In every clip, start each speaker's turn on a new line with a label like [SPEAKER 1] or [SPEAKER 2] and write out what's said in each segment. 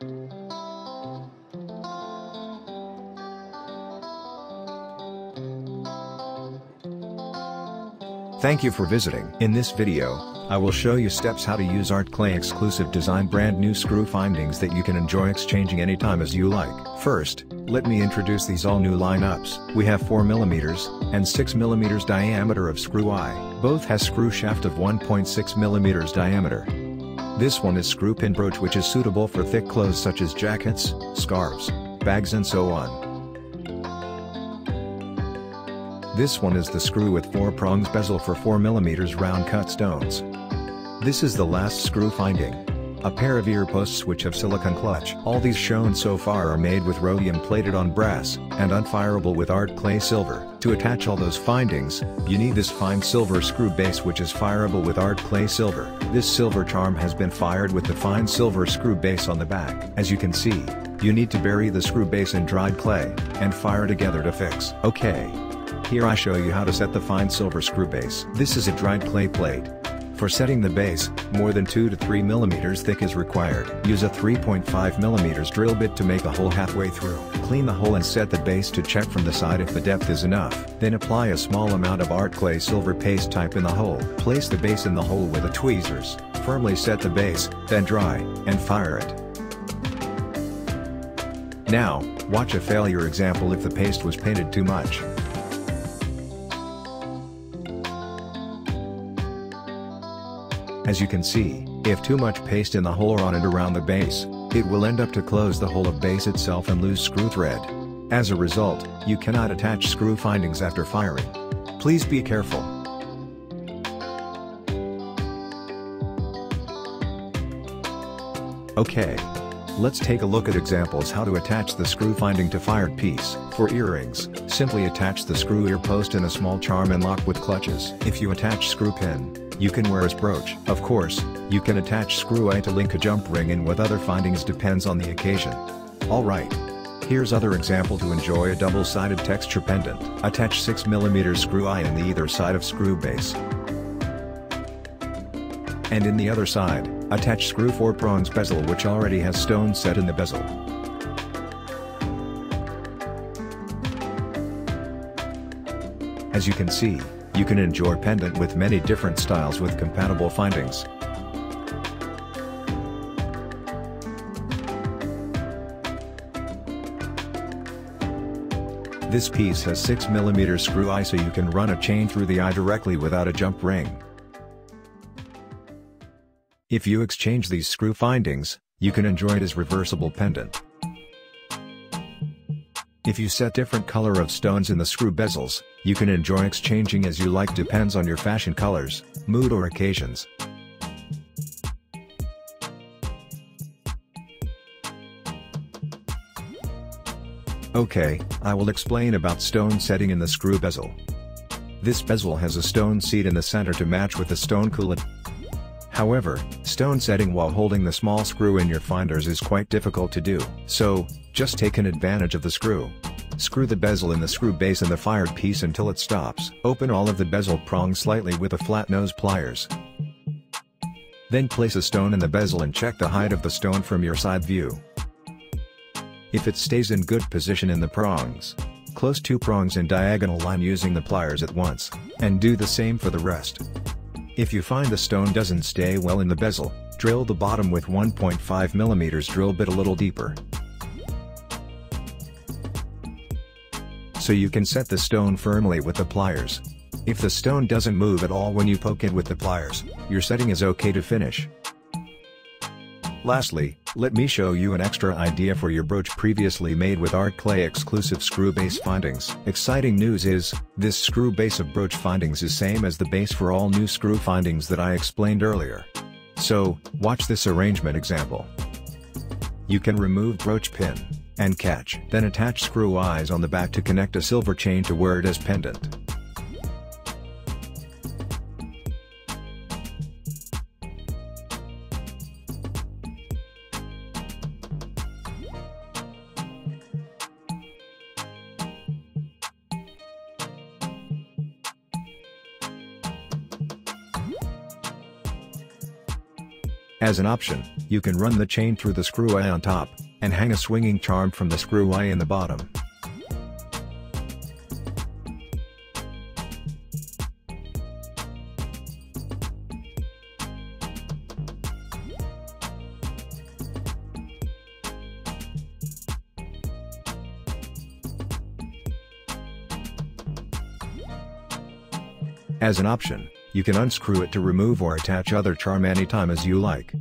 [SPEAKER 1] Thank you for visiting. In this video, I will show you steps how to use Art Clay exclusive design brand new screw findings that you can enjoy exchanging anytime as you like. First, let me introduce these all new lineups. We have 4mm and 6mm diameter of screw eye. Both has screw shaft of 1.6mm diameter. This one is screw pin brooch which is suitable for thick clothes such as jackets, scarves, bags and so on. This one is the screw with 4 prongs bezel for 4mm round cut stones. This is the last screw finding. A pair of ear posts which have silicon clutch. All these shown so far are made with rhodium plated on brass, and unfireable with art clay silver. To attach all those findings, you need this fine silver screw base which is fireable with art clay silver. This silver charm has been fired with the fine silver screw base on the back. As you can see, you need to bury the screw base in dried clay, and fire together to fix. Okay. Here I show you how to set the fine silver screw base. This is a dried clay plate. For setting the base, more than 2 to 3 mm thick is required. Use a 3.5 mm drill bit to make a hole halfway through. Clean the hole and set the base to check from the side if the depth is enough. Then apply a small amount of art clay silver paste type in the hole. Place the base in the hole with the tweezers. Firmly set the base, then dry, and fire it. Now, watch a failure example if the paste was painted too much. As you can see, if too much paste in the hole or on and around the base, it will end up to close the hole of base itself and lose screw thread. As a result, you cannot attach screw findings after firing. Please be careful. Okay. Let's take a look at examples how to attach the screw finding to fired piece. For earrings, simply attach the screw ear post in a small charm and lock with clutches. If you attach screw pin, you can wear as brooch. Of course, you can attach screw eye to link a jump ring in with other findings depends on the occasion. Alright. Here's other example to enjoy a double-sided texture pendant. Attach 6mm screw eye in the either side of screw base. And in the other side, attach screw 4 prongs bezel which already has stone set in the bezel. As you can see, you can enjoy pendant with many different styles with compatible findings. This piece has 6mm screw eye so you can run a chain through the eye directly without a jump ring. If you exchange these screw findings, you can enjoy it as reversible pendant. If you set different color of stones in the screw bezels, you can enjoy exchanging as you like depends on your fashion colors, mood or occasions. Okay, I will explain about stone setting in the screw bezel. This bezel has a stone seat in the center to match with the stone culet. However, stone setting while holding the small screw in your finders is quite difficult to do. So, just take an advantage of the screw. Screw the bezel in the screw base and the fired piece until it stops. Open all of the bezel prongs slightly with a flat nose pliers. Then place a stone in the bezel and check the height of the stone from your side view. If it stays in good position in the prongs, close two prongs in diagonal line using the pliers at once, and do the same for the rest. If you find the stone doesn't stay well in the bezel, drill the bottom with 1.5mm drill bit a little deeper. so you can set the stone firmly with the pliers. If the stone doesn't move at all when you poke it with the pliers, your setting is okay to finish. Lastly, let me show you an extra idea for your brooch previously made with Art Clay exclusive screw base findings. Exciting news is, this screw base of brooch findings is same as the base for all new screw findings that I explained earlier. So, watch this arrangement example. You can remove brooch pin and catch. Then attach screw eyes on the back to connect a silver chain to wear it as pendant. As an option, you can run the chain through the screw eye on top, and hang a swinging charm from the screw eye in the bottom. As an option, you can unscrew it to remove or attach other charm anytime as you like.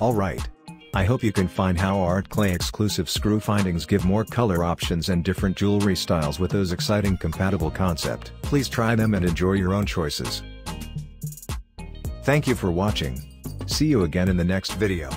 [SPEAKER 1] Alright. I hope you can find how Art Clay exclusive screw findings give more color options and different jewelry styles with those exciting compatible concept. Please try them and enjoy your own choices. Thank you for watching. See you again in the next video.